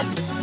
Bye.